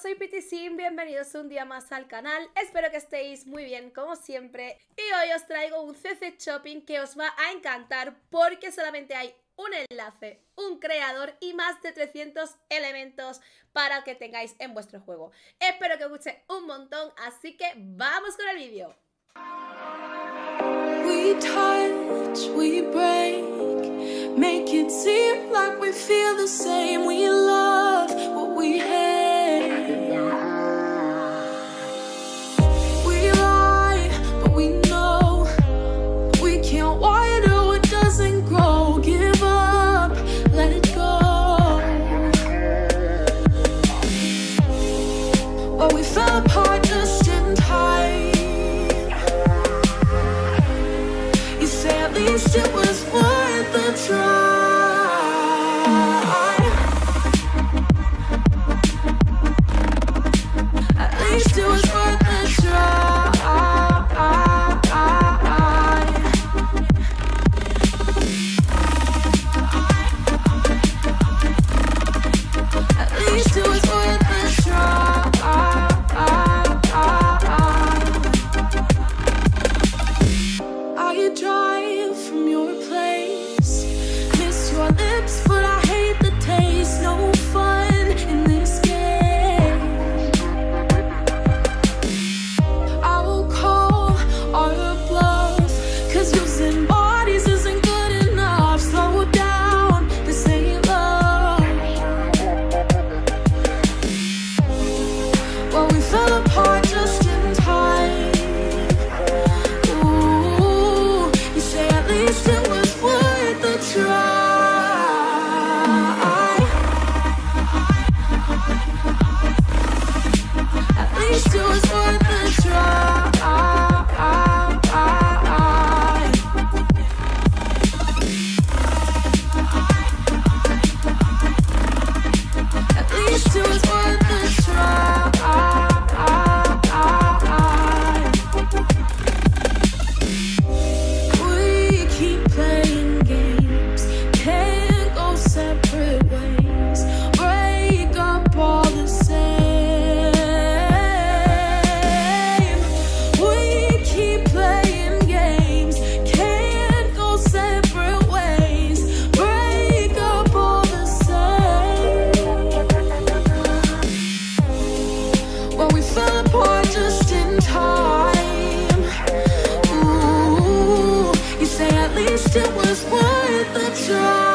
soy Pitisim, bienvenidos un día más al canal, espero que estéis muy bien como siempre y hoy os traigo un CC Shopping que os va a encantar porque solamente hay un enlace, un creador y más de 300 elementos para que tengáis en vuestro juego. Espero que os guste un montón, así que vamos con el vídeo. Make it seem like we feel the same, used to And why. It was worth the try.